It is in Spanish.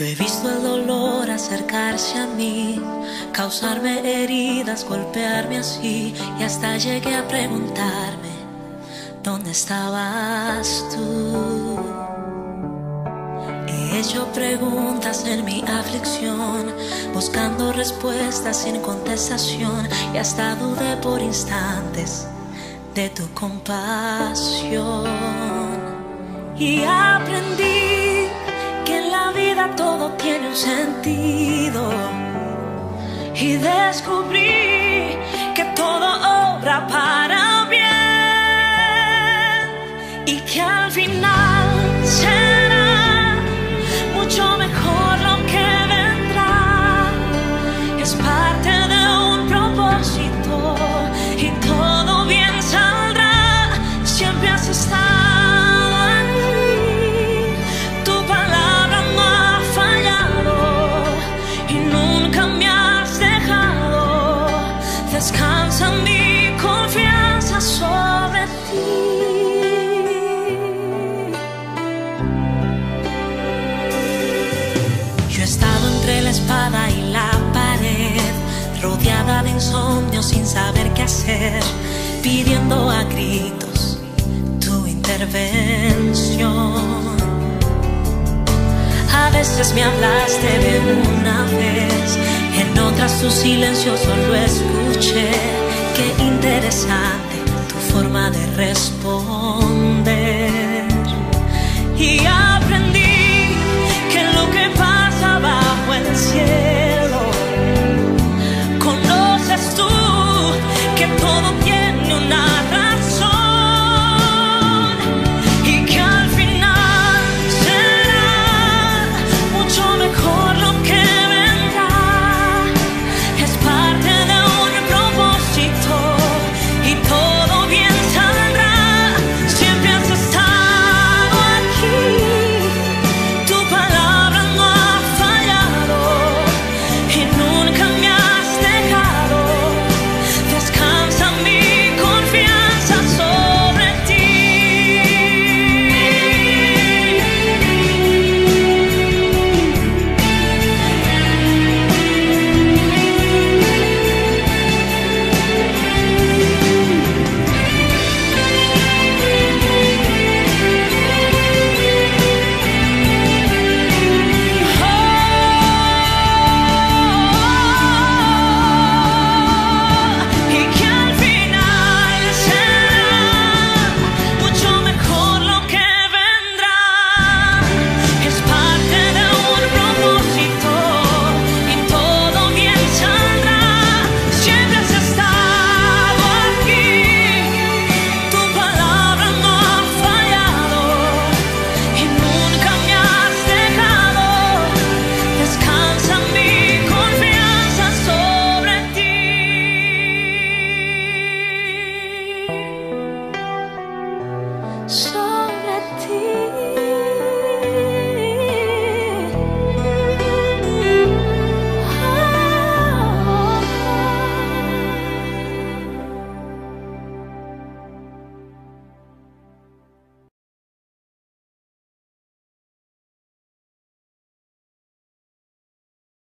Yo he visto el dolor acercarse a mí, causarme heridas, golpearme así y hasta llegué a preguntarme, ¿dónde estabas tú? He hecho preguntas en mi aflicción, buscando respuestas sin contestación y hasta dudé por instantes de tu compasión. Y aprendí sentido. Y descubrí espada y la pared, rodeada de insomnio sin saber qué hacer, pidiendo a gritos tu intervención. A veces me hablaste de una vez, en otras tu silencio solo escuché. Qué interesante tu forma de responder. So